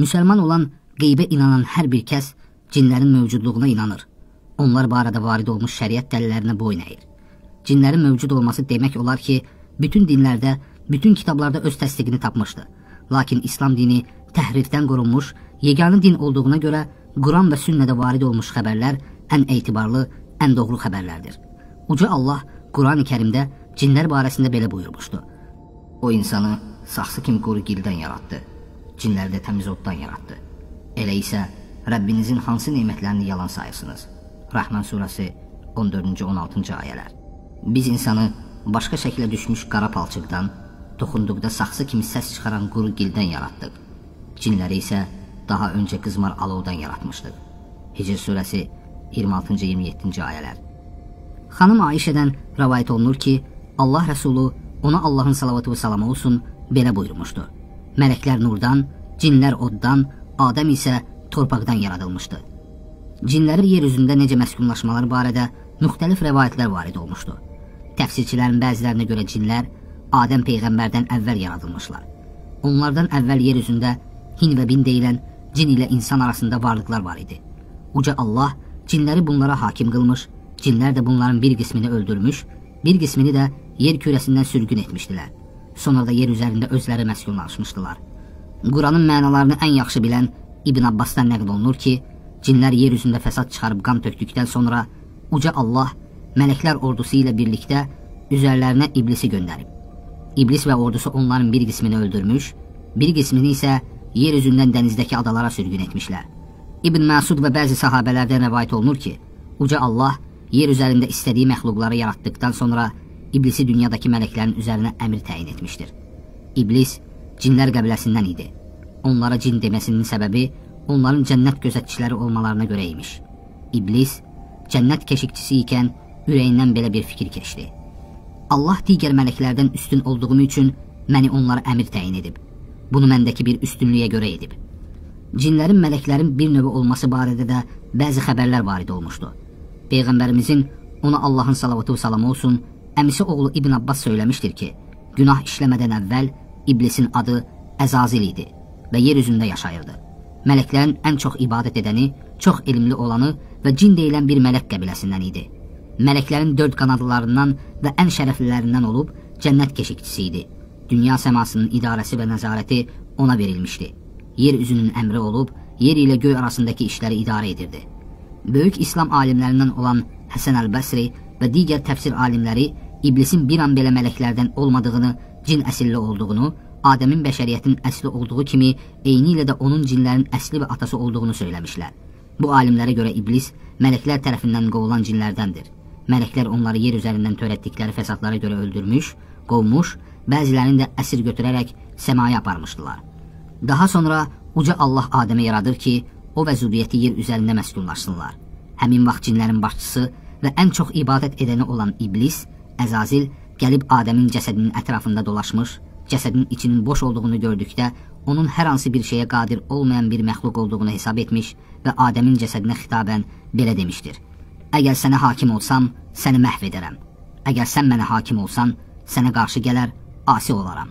Müsəlman olan qeybə inanan hər bir kəs cinlərin mövcudluğuna inanır. Onlar barədə varid olmuş şəriət dəlillərinə boyun əyir. Cinlərin mövcud olması demək olar ki, bütün dinlərdə, bütün kitablarda öz təsdiqini tapmışdı. Lakin İslam dini təhrifdən qorunmuş, yeganə din olduğuna görə Quran və sünnədə varid olmuş xəbərlər ən etibarlı, ən doğru xəbərlərdir. Uca Allah Qurani Kərimdə cinlər barəsində belə buyurmuşdu. O insanı saxsı kimi quru gildən yaratdı. Cinləri də təmiz oddan yaratdı. Elə isə Rəbbinizin hansı nemətlərini yalan sayırsınız? Rəhman surəsi 14-cü 16-cı ayələr. Biz insanı başqa şəklə düşmüş qara palçıqdan, toxunduqda saxsı kimi səs çıxaran quru gildən yaratdıq. Cinləri isə daha öncə qızmar alovdan yaratmışdıq. Hicr surəsi 26-cı 27-ci ayələr. Xanım Ayşədən rəvayət olunur ki, Allah Rəsulu ona Allahın salavatı və salamı olsun belə buyurmuşdu. Mələklər nurdan, cinlər oddan, Adəm isə torpaqdan yaradılmışdı. Cinlərin yer üzündə necə məskunlaşmaları barədə müxtəlif rəvayətlər varid olmuşdu. Təfsirçilərin bəzilərinə görə cinlər Adəm peyğəmbərdən əvvəl yaradılmışlar. Onlardan əvvəl yer üzündə hin və bin deyilən cin ilə insan arasında varlıqlar var idi. Uca Allah cinləri bunlara hakim qılmış, cinlər də bunların bir qismini öldürmüş, bir qismini də yer kürəsindən sürgün etmişdilər. Sonra da yer üzərində özləri məskunlaşmışdılar. Quranın mənalarını ən yaxşı bilən İbn Abbasdan nəql olunur ki, cinlər yer üzündə fəsad çıxarıb qan tökdükdən sonra uca Allah mələklər ordusu ilə birlikdə üzərlərinə iblisi göndərib. İblis və ordusu onların bir qismini öldürmüş, bir qismini isə yer üzündən dənizdəki adalara sürgün etmişlər. İbn Məsud və bəzi sahabələrdən rəvayət olunur ki, uca Allah yer üzərində istədiyi məxluqları yaratdıqdan sonra iblisi dünyadakı mələklərin üzərinə əmir təyin etmişdir. İblis cinlər qəbiləsindən idi. Onlara cin deməsinin səbəbi onların cənnət gözətçiləri olmalarına görə imiş. İblis cənnət keşikçisi ikən ürəyindən belə bir fikir keçdi. Allah digər mələklərdən üstün olduğum üçün məni onlara əmir təyin edib. Bunu məndəki bir üstünlüyə görə edib. Cinlərin mələklərin bir növü olması barədə də bəzi xəbərlər varid olmuşdu. Peyğəmbərimizin ona Allahın salavatı və salamı olsun, əmisi oğlu İbn Abbas söyləmişdir ki, günah işləmədən əvvəl iblisin adı Əzazil idi və yer üzündə yaşayırdı. Mələklərin ən çox ibadət edəni, çox elmli olanı və cin deyilən bir mələk qəbiləsindən idi. Mələklərin dörd qanadlılarından və ən şərəflilərindən olub cənnət keşikçisi idi. Dünya səmasının idarəsi və nəzarəti ona verilmişdi yer üzünün əmri olub, yer ilə göy arasındakı işləri idarə edirdi. Böyük İslam alimlərindən olan Həsən əl-Bəsri və digər təfsir alimləri iblisin bir an belə mələklərdən olmadığını, cin əsilli olduğunu, Adəmin bəşəriyyətin əsli olduğu kimi eyni ilə də onun cinlərin əsli və atası olduğunu söyləmişlər. Bu alimlərə görə iblis mələklər tərəfindən qovulan cinlərdəndir. Mələklər onları yer üzərindən törətdikləri fəsadlara görə öldürmüş, qovmuş, bəzilərini də əsir götürərək səmaya aparmışdılar. Daha sonra uca Allah Adəmə yaradır ki, o və zürriyyəti yer üzərində məskunlaşsınlar. Həmin vaxt cinlərin başçısı və ən çox ibadət edəni olan iblis, Əzazil gəlib Adəmin cəsədinin ətrafında dolaşmış, cəsədin içinin boş olduğunu gördükdə onun hər hansı bir şeyə qadir olmayan bir məxluq olduğunu hesab etmiş və Adəmin cəsədinə xitabən belə demişdir. Əgər sənə hakim olsam, səni məhv edərəm. Əgər sən mənə hakim olsan, sənə qarşı gələr, asi olaram.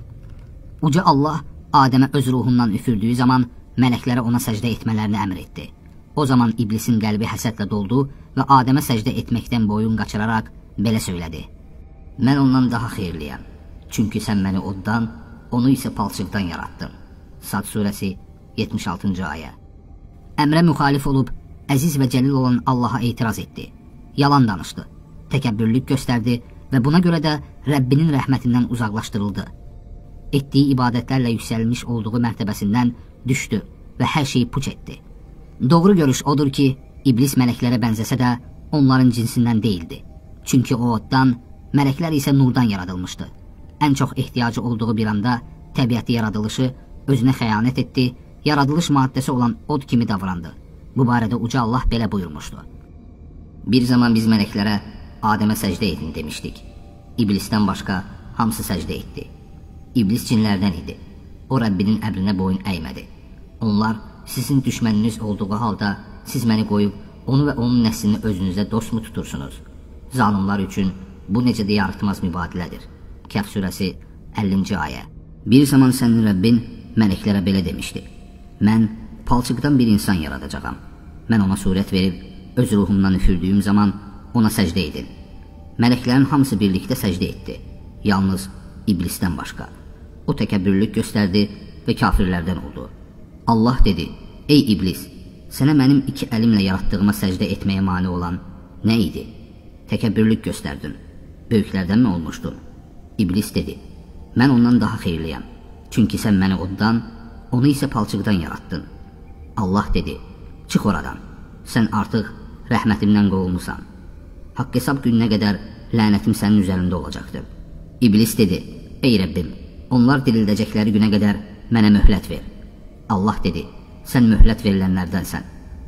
Uca Allah Adəmə öz ruhundan üfürdüyü zaman mələklərə ona səcdə etmələrini əmr etdi. O zaman iblisin qəlbi həsədlə doldu və Adəmə səcdə etməkdən boyun qaçıraraq belə söylədi. Mən ondan daha xeyirliyəm. Çünki sən məni oddan, onu isə palçıqdan yaratdın. Sad surəsi 76-cı ayə. Əmrə müxalif olub əziz və cəlil olan Allaha etiraz etdi. Yalan danışdı. Təkəbbürlük göstərdi və buna görə də Rəbbinin rəhmətindən uzaqlaşdırıldı etdiyi ibadətlərlə yüksəlmiş olduğu mərtəbəsindən düşdü və hər şeyi puç etdi. Doğru görüş odur ki, iblis mələklərə bənzəsə də onların cinsindən deyildi. Çünki o oddan, mələklər isə nurdan yaradılmışdı. Ən çox ehtiyacı olduğu bir anda təbiəti yaradılışı özünə xəyanət etdi, yaradılış maddəsi olan od kimi davrandı. Bu barədə uca Allah belə buyurmuşdu. Bir zaman biz mələklərə Adəmə səcdə edin demişdik. İblisdən başqa hamısı səcdə etdi. İblis cinlərdən idi. O Rəbbinin əmrinə boyun əymədi. Onlar sizin düşməniniz olduğu halda siz məni qoyub onu və onun nəslini özünüzə dostmu tutursunuz? Zalımlar üçün bu necə də yaratmaz mübadilədir. Kəf surəsi 50-ci ayə. Bir zaman sənin Rəbbin mələklərə belə demişdi. Mən palçıqdan bir insan yaradacağam. Mən ona surət verib öz ruhumdan üfürdüyüm zaman ona səcdə edin. Mələklərin hamısı birlikdə səcdə etdi. Yalnız iblisdən başqa. O təkəbbürlük göstərdi və kafirlərdən oldu. Allah dedi: "Ey iblis, sənə mənim iki əlimlə yaratdığıma səcdə etməyə mane olan nə idi? Təkəbbürlük göstərdin. Böyüklərdənmi olmuşdun?" İblis dedi: "Mən ondan daha xeyirliyəm. Çünki sən məni oddan, onu isə palçıqdan yaratdın." Allah dedi: "Çıx oradan. Sən artıq rəhmətimdən qovulmusan." Haqq hesab gününə qədər lənətim sənin üzərində olacaqdır. İblis dedi: "Ey Rəbbim, onlar dirildəcəkləri günə qədər mənə möhlət ver." Allah dedi: "Sən möhlət verilənlərdənsən.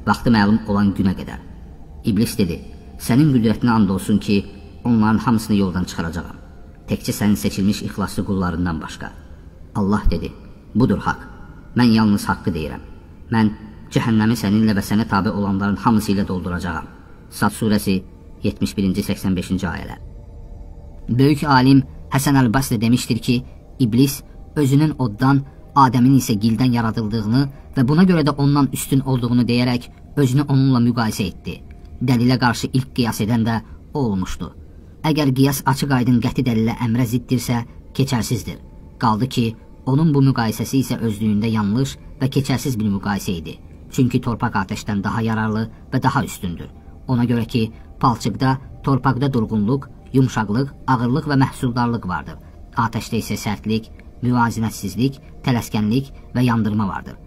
Vaxtı məlum olan günə qədər." İblis dedi: "Sənin qüdrətinə and olsun ki, onların hamısını yoldan çıxaracağam. Təkcə sənin seçilmiş ixlaslı qullarından başqa." Allah dedi: "Budur haqq. Mən yalnız haqqı deyirəm. Mən cəhənnəmi səninlə və sənə tabe olanların hamısı ilə dolduracağam." Sad surəsi 71-ci 85-ci ayələr. Böyük alim Həsən Əl-Basri demişdir ki, iblis özünün oddan, Adəmin isə gildən yaradıldığını və buna görə də ondan üstün olduğunu deyərək özünü onunla müqayisə etdi. Dəlilə qarşı ilk qiyas edən də o olmuşdu. Əgər qiyas açıq-aydın qəti dəlilə əmrə ziddirsə, keçərsizdir. Qaldı ki, onun bu müqayisəsi isə özlüyündə yanlış və keçərsiz bir müqayisə idi. Çünki torpaq atəşdən daha yararlı və daha üstündür. Ona görə ki, palçıqda, torpaqda durğunluq, yumşaqlıq, ağırlıq və məhsuldarlıq vardır. Atəşdə isə sərtlik, müvazinətsizlik, tələskənlik və yandırma vardır.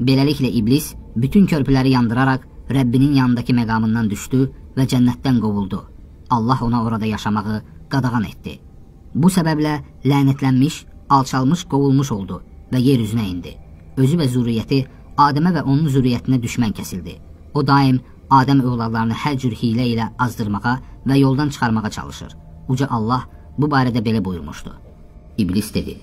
Beləliklə iblis bütün körpüləri yandıraraq Rəbbinin yanındakı məqamından düşdü və cənnətdən qovuldu. Allah ona orada yaşamağı qadağan etdi. Bu səbəblə lənətlənmiş, alçalmış, qovulmuş oldu və yer üzünə indi. Özü və zürriyyəti Adəmə və onun zürriyyətinə düşmən kəsildi. O daim Adəm övladlarını hər cür hilə ilə azdırmağa və yoldan çıxarmağa çalışır. Uca Allah bu barədə belə buyurmuşdu. İblis dedi: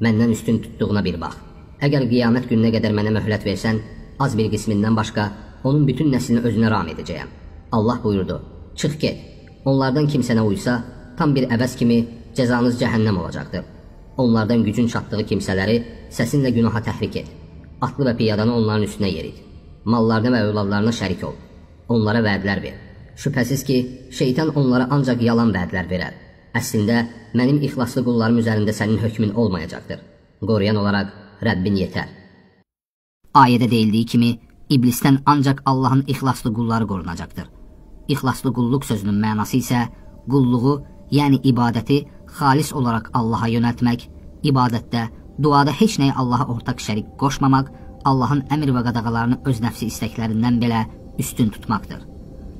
"Məndən üstün tutduğuna bir bax. Əgər qiyamət gününə qədər mənə möhlət versən, az bir qismindən başqa onun bütün nəslini özünə ram edəcəyəm." Allah buyurdu: "Çıx get. Onlardan kim sənə uysa, tam bir əvəz kimi cəzanız cəhənnəm olacaqdır. Onlardan gücün çatdığı kimsələri səsinlə günaha təhrik et. Atlı və piyadanı onların üstünə yerit. Mallarına və övladlarına şərik ol." onlara vədlər ver. Şübhəsiz ki, şeytan onlara ancaq yalan vədlər verər. Əslində, mənim ixlaslı qullarım üzərində sənin hökmün olmayacaqdır. Qoruyan olaraq Rəbbin yetər. Ayədə deyildiyi kimi, iblisdən ancaq Allahın ixlaslı qulları qorunacaqdır. İxlaslı qulluq sözünün mənası isə qulluğu, yəni ibadəti xalis olaraq Allaha yönəltmək, ibadətdə, duada heç nəyi Allaha ortaq şərik qoşmamaq, Allahın əmr və qadağalarını öz nəfsi istəklərindən belə üstün tutmaqdır.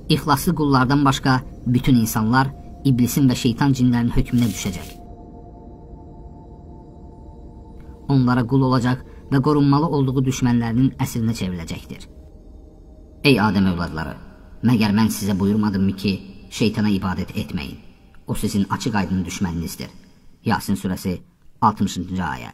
İxlaslı qullardan başqa bütün insanlar iblisin və şeytan cinlərinin hökmünə düşəcək. Onlara qul olacaq və qorunmalı olduğu düşmənlərinin əsrinə çevriləcəkdir. Ey Adəm övladları, məgər mən sizə buyurmadımmı ki, şeytana ibadət etməyin. O sizin açıq aydın düşməninizdir. Yasin surəsi 60-cı ayə.